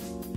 you.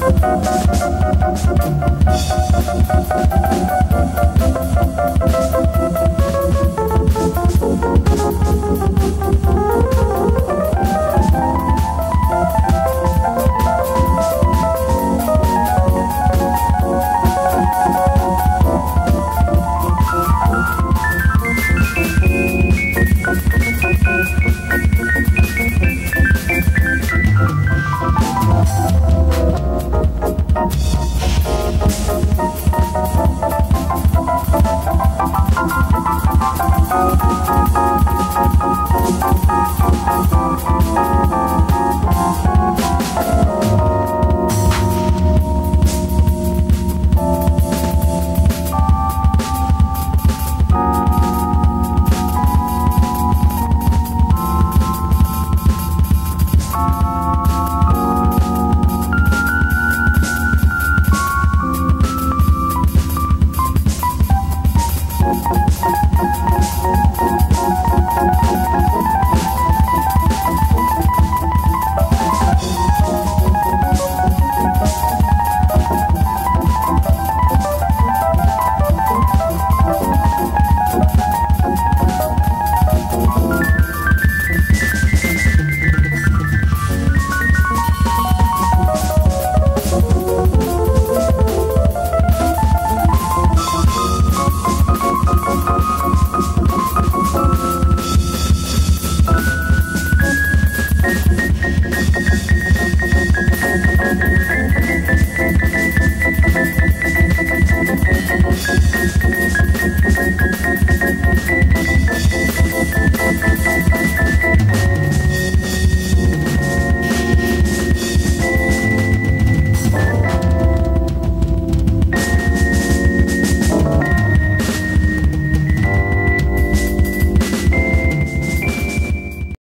Thank you.